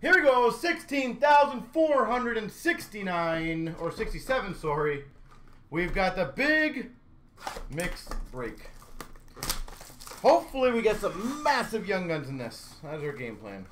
Here we go, 16,469, or 67, sorry. We've got the big mixed break. Hopefully we get some massive Young Guns in this. That's our game plan.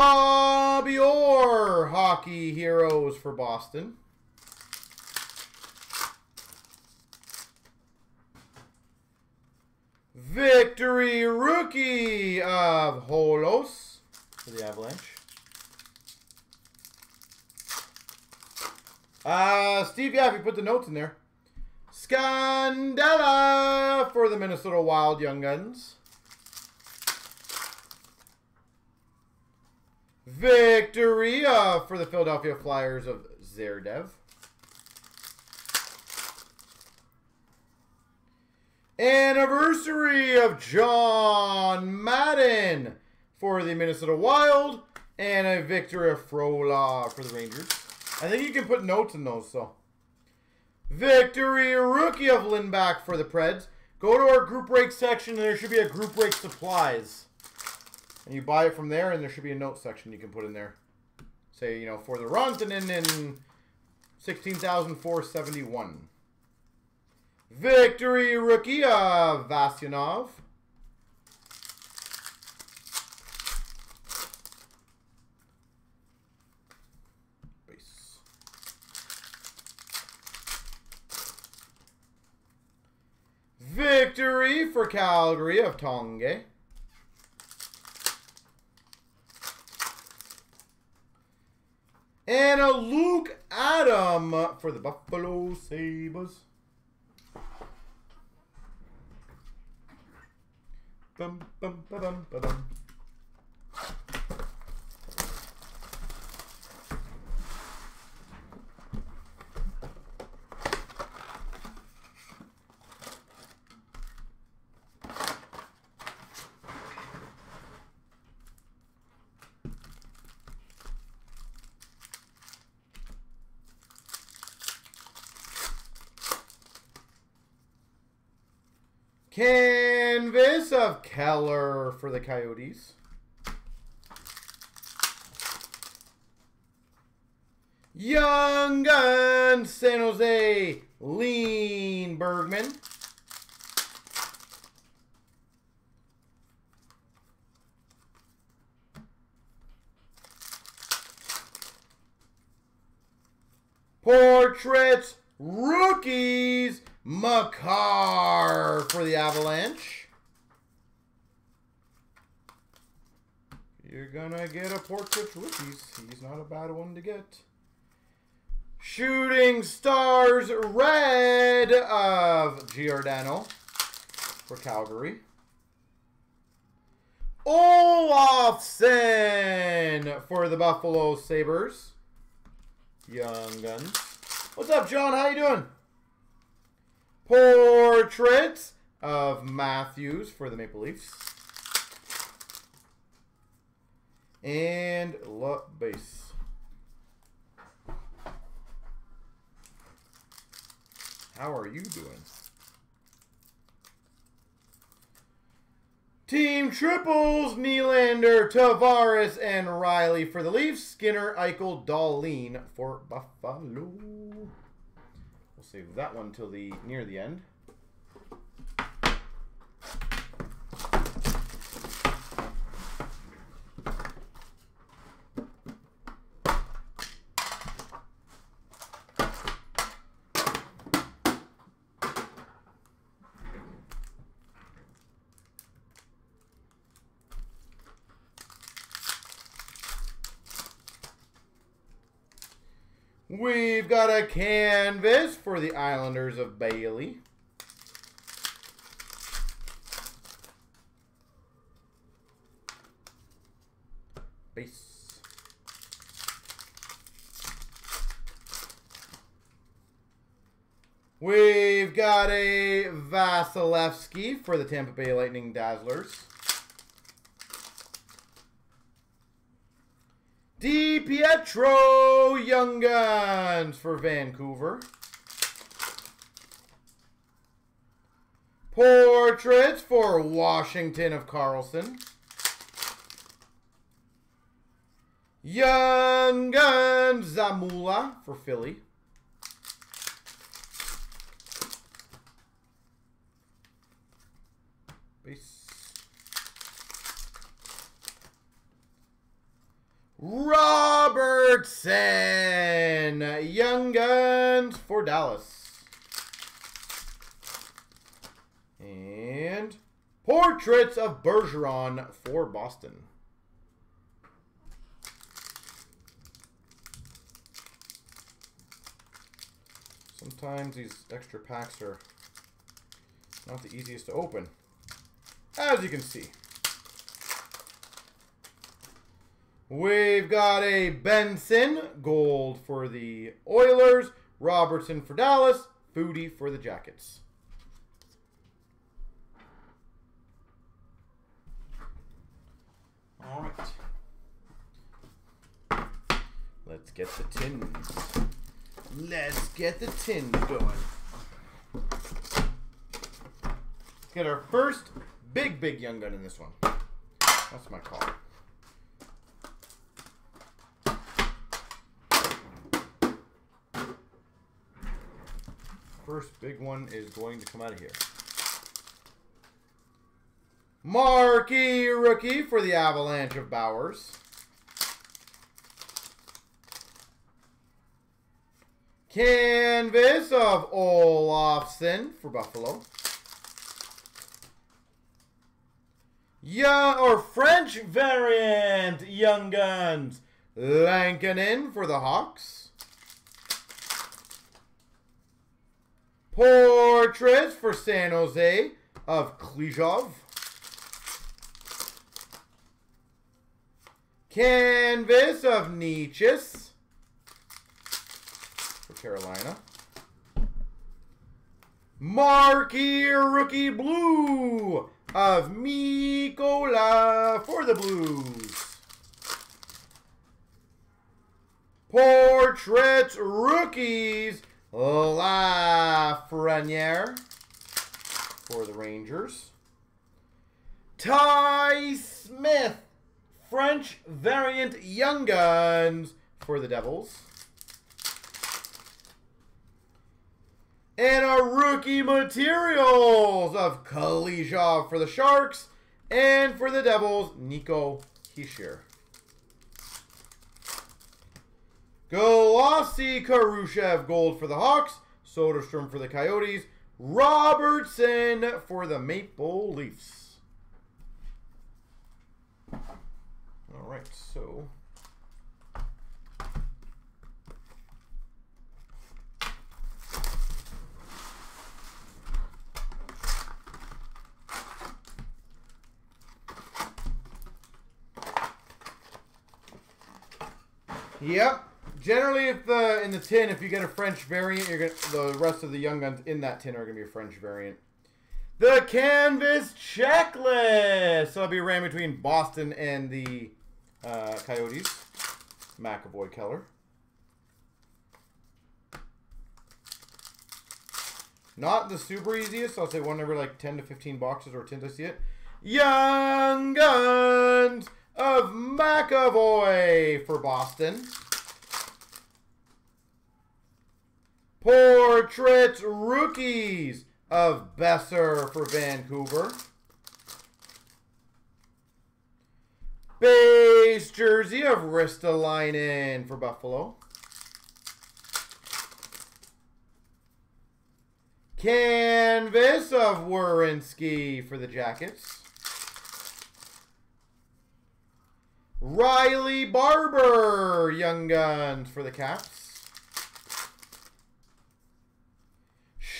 Bobby Orr, Hockey Heroes for Boston. Victory Rookie of Holos for the Avalanche. Uh, Steve, you put the notes in there. Scandella for the Minnesota Wild Young Guns. Victory uh, for the Philadelphia Flyers of Zherdev. Anniversary of John Madden for the Minnesota Wild. And a victory of Frola for the Rangers. I think you can put notes in those, so. Victory rookie of Lindback for the Preds. Go to our group break section, and there should be a group break supplies. And you buy it from there, and there should be a note section you can put in there. Say, you know, for the Rantanen in 16,471. Victory rookie of. Base. Victory for Calgary of Tonge. And a Luke Adam for the Buffalo Sabres. Bum, bum, ba, ba. Keller for the Coyotes. Young Gun San Jose Lean Bergmann. Portraits Rookies Makar for the Avalanche. You're gonna get a portrait rookies. He's not a bad one to get. Shooting Stars Red of Giordano for Calgary. Olofsson for the Buffalo Sabres. Young Guns. What's up, John? How you doing? Portrait of Matthews for the Maple Leafs. And La Base. How are you doing? Team triples, Nylander, Tavares, and Rielly for the Leafs. Skinner, Eichel, Dahlin for Buffalo. We'll save that one till the near the end. got a canvas for the Islanders of Bailey. Base. We've got a Vasilevskiy for the Tampa Bay Lightning Dazzlers. Di Pietro Young Guns for Vancouver. Portraits for Washington of Carlson. Young Guns Zamula for Philly. Base. Robertson, Young Guns for Dallas. And Portraits of Bergeron for Boston. Sometimes these extra packs are not the easiest to open, as you can see. We've got a Benson, gold for the Oilers, Robertson for Dallas, Foudy for the Jackets. All right. Let's get the tins. Let's get the tins going. Let's get our first big, big young gun in this one. That's my call. First big one is going to come out of here. Marquee rookie for the Avalanche of Bowers. Canvas of Olofsson for Buffalo. Young or French variant Young Guns. Lankinen for the Hawks. Portraits for San Jose of Klejov. Canvas of Necas for Carolina. Marquee Rookie Blue of Mikkola for the Blues. Portraits Rookies Lafreniere for the Rangers. Ty Smith, French variant Young Guns for the Devils. And our rookie materials of Kalija for the Sharks. And for the Devils, Nico Hischier. Glossy Kurashev Gold for the Hawks. Soderstrom for the Coyotes. Robertson for the Maple Leafs. All right, so... Yep. Generally, if the in the tin, if you get a French variant, you're gonna the rest of the young guns in that tin are gonna be a French variant. The canvas checklist. So it'll be ran between Boston and the uh, Coyotes. McAvoy Keller. Not the super easiest. So I'll say one every like 10 to 15 boxes or tins I see it. Young Guns of McAvoy for Boston. Portraits Rookies of Boeser for Vancouver. Base jersey of Ristolainen for Buffalo. Canvas of Werenski for the Jackets. Riley Barber, Young Guns for the Caps.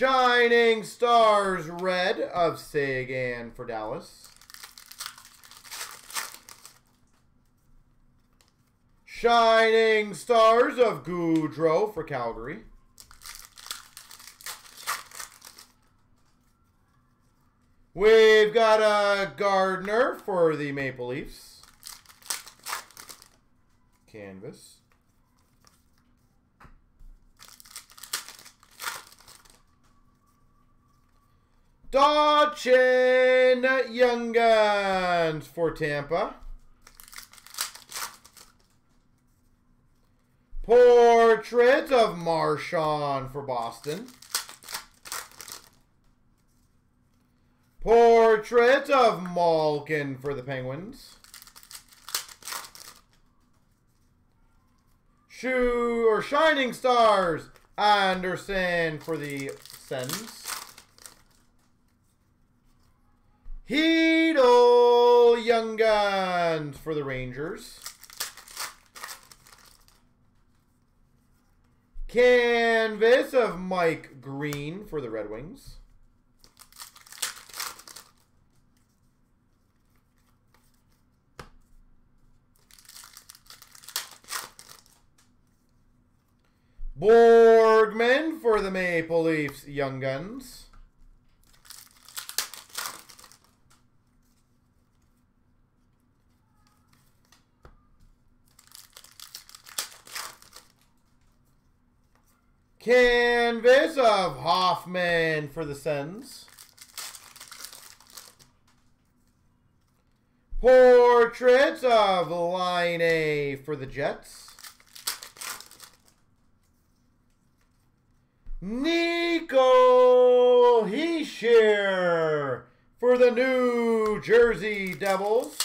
Shining Stars Red of Seguin for Dallas. Shining Stars of Gaudreau for Calgary. We've got a Gardner for the Maple Leafs. Canvas. Dodson Young Guns for Tampa. Portrait of Marchand for Boston. Portrait of Malkin for the Penguins. Shoe or Shining Stars Anderson for the Sens. Heedle Young Guns for the Rangers. Canvas of Mike Green for the Red Wings. Borgman for the Maple Leafs Young Guns. Canvas of Hoffman for the Sens. Portraits of Laine for the Jets. Nico Hischier for the New Jersey Devils.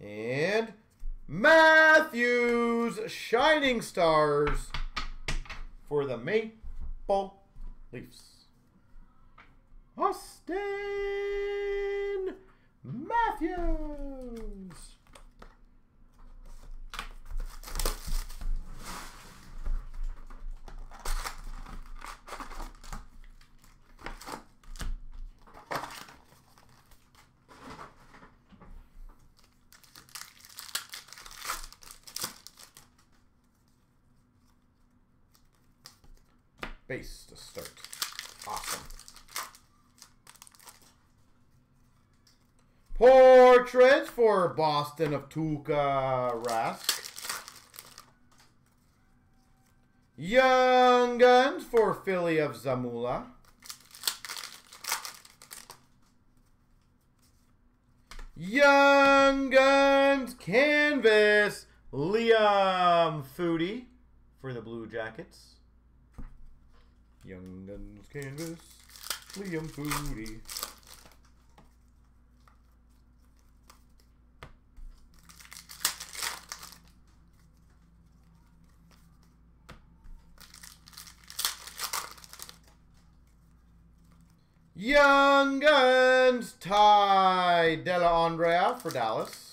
And Matthews Shining Stars for the Maple Leafs. Austin Matthews. Base to start. Awesome. Portrait for Boston of Tuukka Rask. Young Guns for Philly of Zamula. Young Guns Canvas Liam Foudy for the Blue Jackets. Young Guns Canvas Liam Foudy. Young Guns, Ty Dellandrea for Dallas.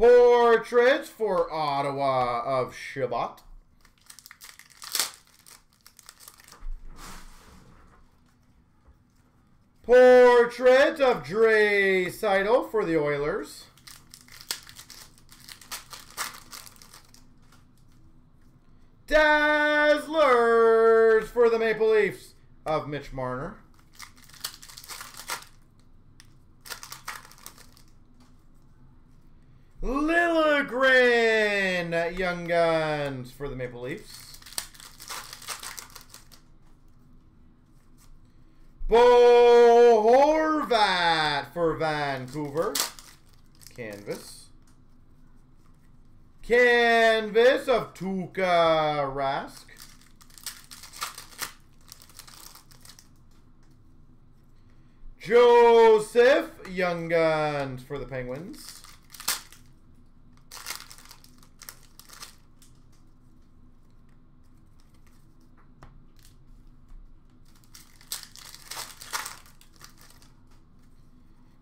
Portraits for Ottawa of Chabot. Portrait of Draisaitl for the Oilers. Dazzlers for the Maple Leafs of Mitch Marner. Liljegren Young Guns for the Maple Leafs. Bo Horvat for Vancouver. Canvas. Canvas of Tuukka Rask. Joseph Young Guns for the Penguins.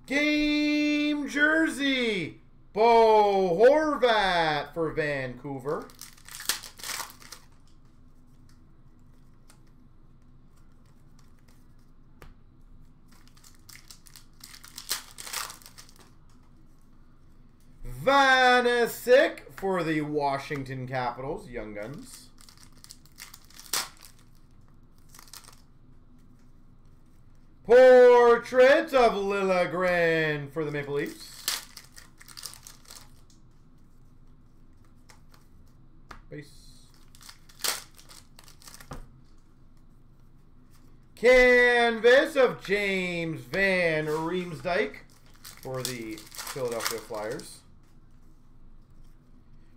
Game jersey, Bo Horvat for Vancouver. Vanecek for the Washington Capitals, Young Guns. Poor Portrait of Liljegren for the Maple Leafs. Base. Canvas of James Van Riemsdyk for the Philadelphia Flyers.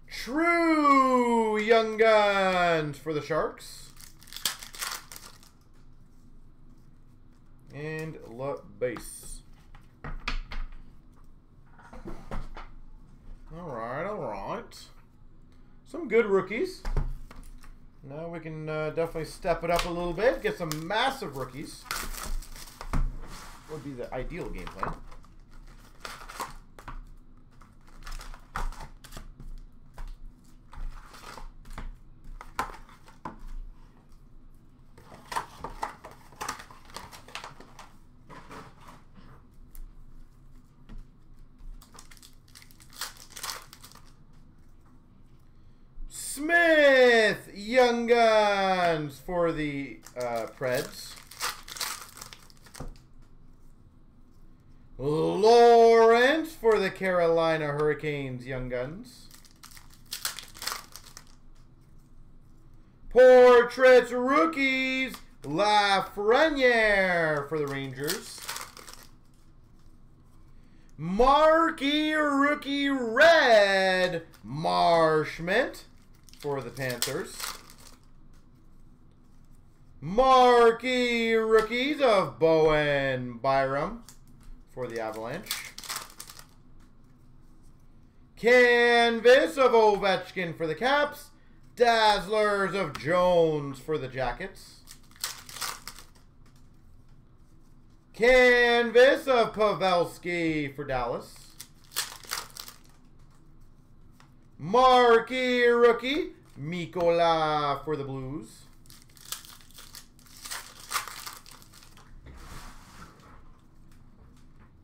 True Young Guns for the Sharks. And La Base. Alright, alright. Some good rookies. Now we can uh, definitely step it up a little bit, get some massive rookies. Would be the ideal game plan. Smith Young Guns for the uh, Preds. Lawrence for the Carolina Hurricanes Young Guns. Portraits Rookies Lafreniere for the Rangers. Marquee Rookie Red Marchment for the Panthers. Marquee Rookies of Bowen Byram for the Avalanche. Canvas of Ovechkin for the Caps. Dazzlers of Jones for the Jackets. Canvas of Pavelski for Dallas. Marquee rookie, Mikkola for the Blues.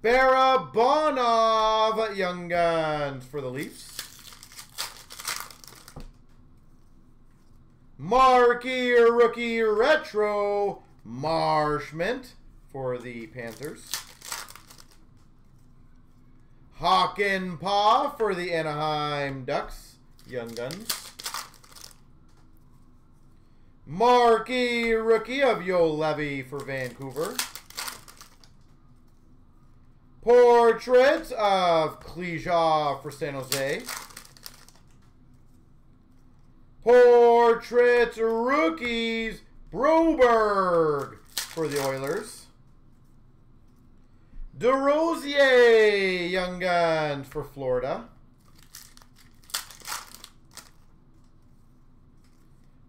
Barabanov Young Guns for the Leafs. Marquee rookie retro Marchment for the Panthers. Hakanpää for the Anaheim Ducks. Young Guns. Marquee rookie of Juolevi for Vancouver. Portrait of Klija for San Jose. Portrait rookies Broberg for the Oilers. DeRozier Young Guns for Florida.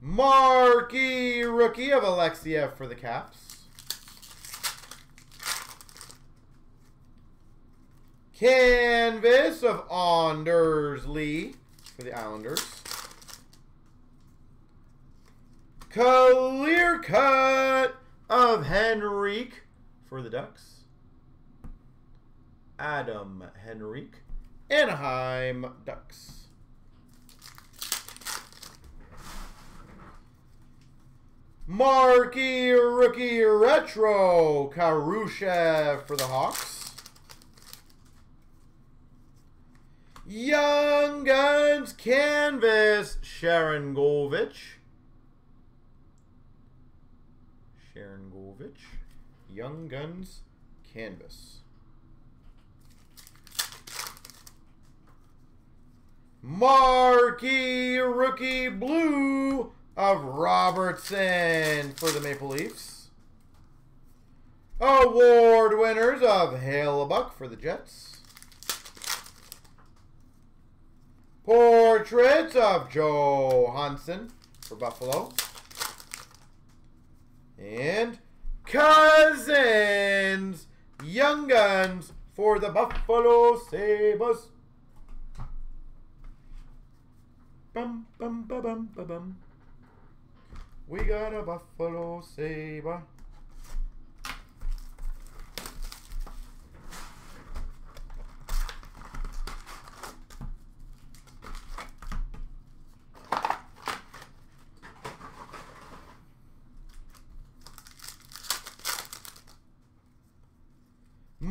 Marquee rookie of Alexiev for the Caps. Canvas of Anders Lee for the Islanders. Clear cut of Henrique for the Ducks. Adam Henrique, Anaheim Ducks. Marquee Rookie Retro, Kurashev for the Hawks. Young Guns Canvas, Sharangovich. Sharon Govich. Young Guns Canvas. Marquee Rookie Blue of Robertson for the Maple Leafs. Award winners of Hellebuyck for the Jets. Portraits of Joe Hansen for Buffalo. And Cousins Young Guns for the Buffalo Sabres. Bum, bum, ba, bum, ba, bum. We got a Buffalo Sabre.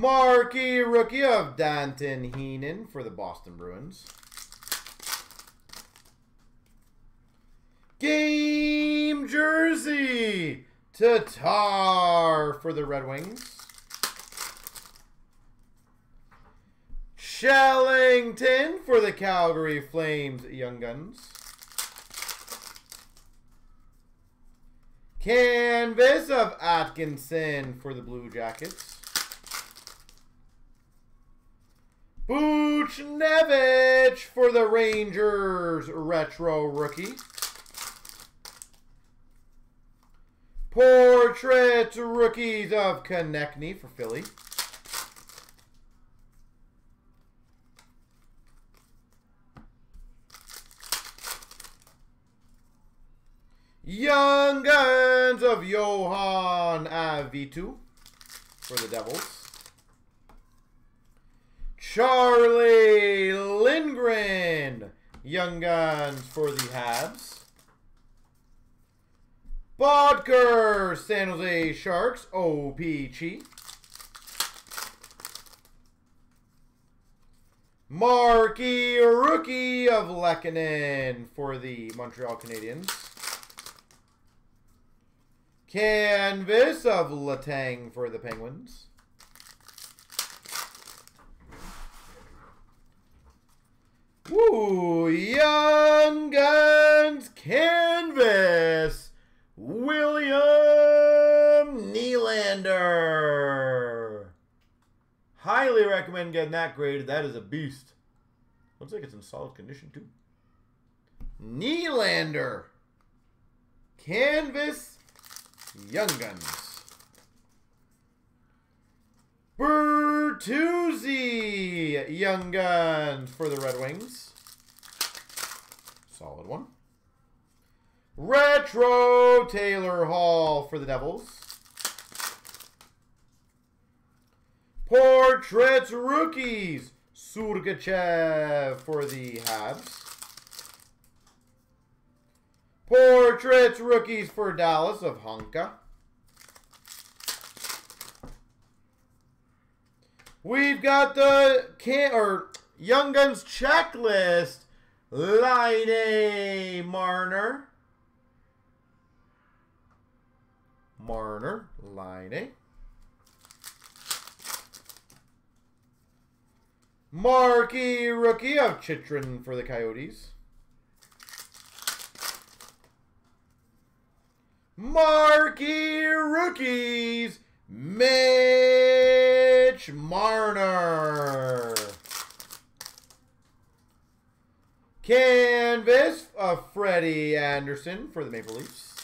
Marquee rookie of Danton Heinen for the Boston Bruins. Game jersey Tatar for the Red Wings. Shellington for the Calgary Flames Young Guns. Canvas of Atkinson for the Blue Jackets. Buchnevich for the Rangers Retro Rookie. Portrait Rookies of Konecny for Philly. Young Guns of Johan Avitu for the Devils. Charlie Lindgren, Young Guns for the Habs. Bodker, San Jose Sharks, OPG. Marquee Rookie of Lehkonen for the Montreal Canadiens. Canvas of Letang for the Penguins. Woo! Young Guns Canvas. William Nylander. Highly recommend getting that graded. That is a beast. Looks like it's in solid condition too. Nylander. Canvas. Young Guns. Bertuzzi. Young Guns for the Red Wings. Solid one. Retro Taylor Hall for the Devils. Portraits Rookies. Sergachev for the Habs. Portraits Rookies for Dallas of Honka. We've got the can or Young Guns checklist. Line Marner. Marner, Line Marquee rookie of Chychrun for the Coyotes. Marquee rookies, Mitch Marner. Canvas of Freddie Andersen for the Maple Leafs.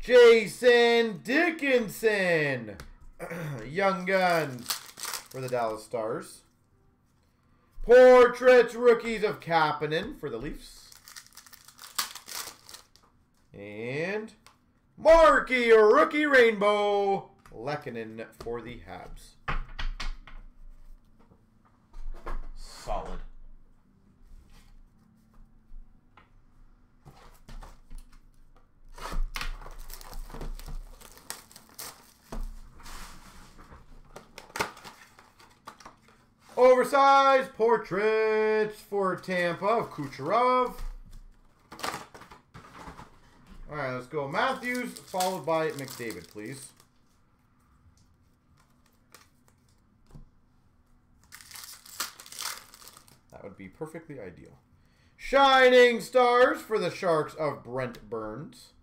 Jason Dickinson. Young Guns for the Dallas Stars. Portraits Rookies of Kapanen for the Leafs. And Marquee Rookie Rainbow Lehkonen for the Habs. Solid. Oversized portraits for Tampa of Kucherov. All right, let's go Matthews, followed by McDavid, please. That would be perfectly ideal. Shining Stars for the Sharks of Brent Burns.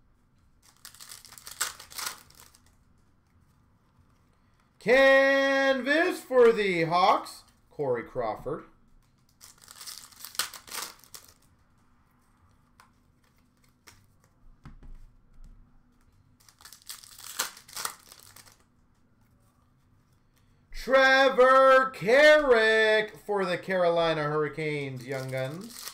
Canvas for the Hawks, Corey Crawford. Trevor Carrick for the Carolina Hurricanes Young Guns.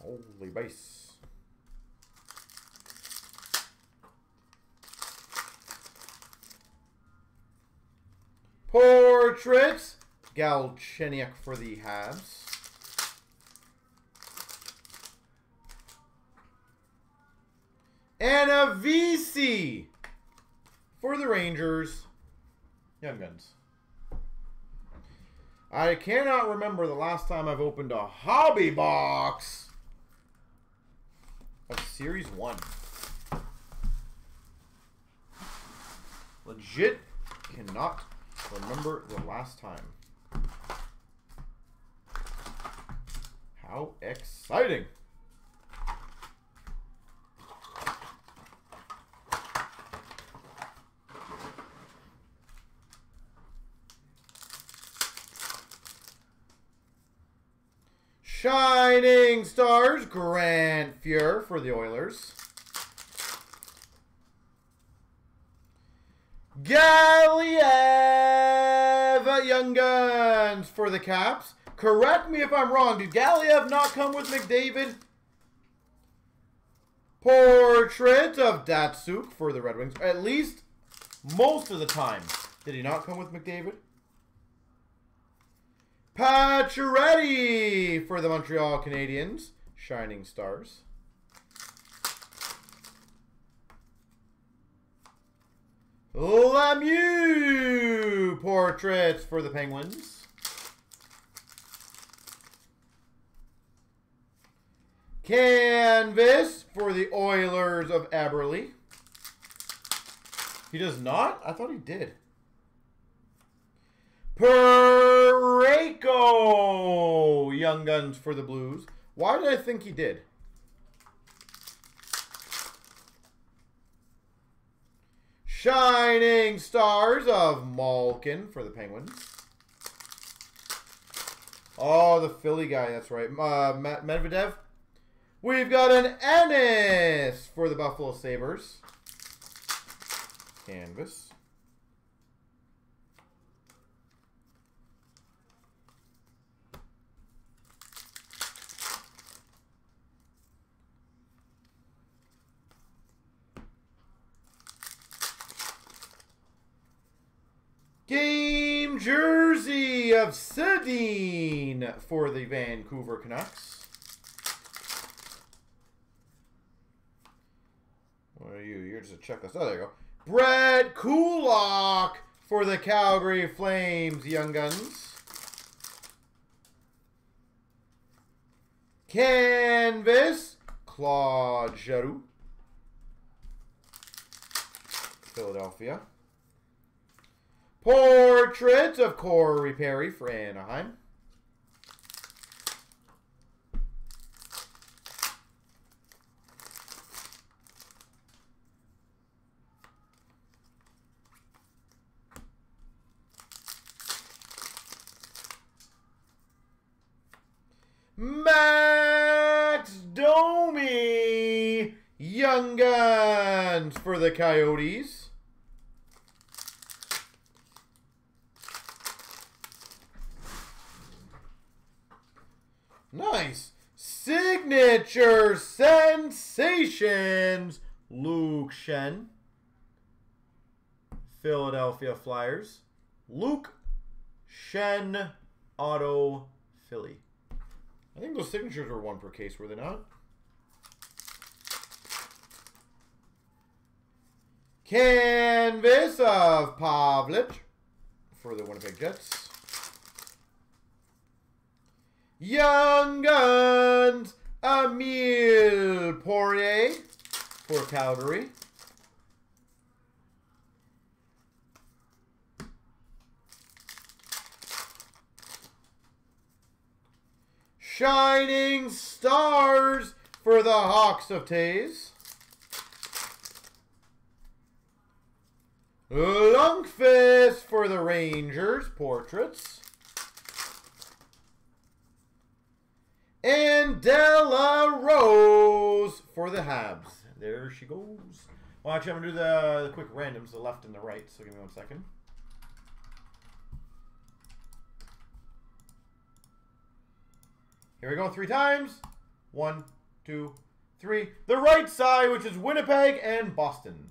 Holy base. Portraits. Galchenyuk for the Habs. And a Vesey for the Rangers. Young Guns. I cannot remember the last time I've opened a hobby box of Series 1. Legit cannot remember the last time. How exciting! Shining Stars, Grant Fuhr for the Oilers. Galiev Young Guns for the Caps. Correct me if I'm wrong. Did Galiev not come with McDavid? Portrait of Datsyuk for the Red Wings. At least most of the time. Did he not come with McDavid? Pacioretty for the Montreal Canadiens. Shining Stars. Lemieux portraits for the Penguins. Canvas for the Oilers of Eberle. He does not? I thought he did. Parayko Young Guns for the Blues. Why did I think he did? Shining Stars of Malkin for the Penguins. Oh, the Philly guy, that's right. Uh, Medvedev. We've got an Ennis for the Buffalo Sabres. Canvas. Game jersey of Sedin for the Vancouver Canucks. Are you? You're just a checklist. Oh, there you go. Brett Kulak for the Calgary Flames Young Guns. Canvas, Claude Giroux. Philadelphia. Portrait of Corey Perry for Anaheim. Max Domi, Young Guns for the Coyotes. Nice. Signature Sensations. Luke Schenn. Philadelphia Flyers. Luke Schenn Auto Philly. I think those signatures were one per case, were they not? Canvas of Pavelec for the Winnipeg Jets. Young Guns, Emile Poirier for Calgary. Shining Stars for the Hawks of Toews. Lundqvist for the Rangers, portraits. And De La Rose for the Habs. There she goes. Well, actually, I'm going to do the, the quick randoms, the left and the right, so give me one second. Here we go, three times. One, two, three. The right side, which is Winnipeg and Boston.